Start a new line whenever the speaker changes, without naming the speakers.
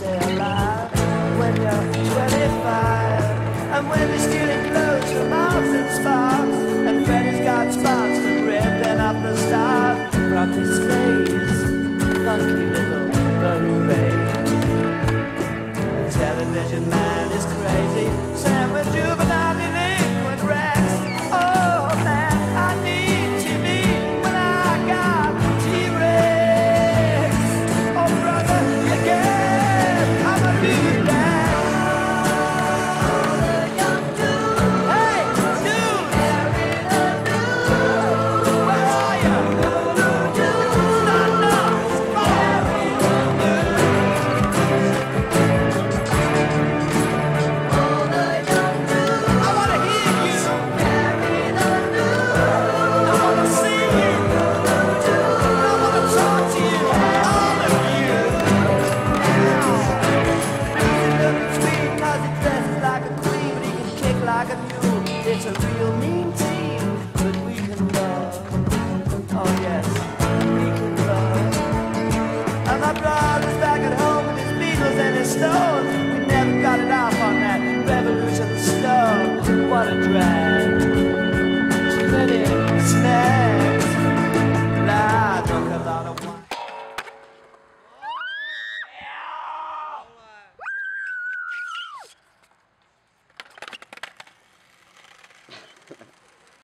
stay alive when you're 25. And when they're stealing clothes from mouths and sparks, and Freddy's got spots that ripping up the stars from his face. Funky little beret. The television man is crazy. sandwich with you. like a mule. It's a real mean team, but we can love. Oh yes, we can love. And my brother's back at home with his Beatles and his Stones. We never got it off on that revolution stone. What a drag. Too many snacks. Nah, I drunk a lot of wine.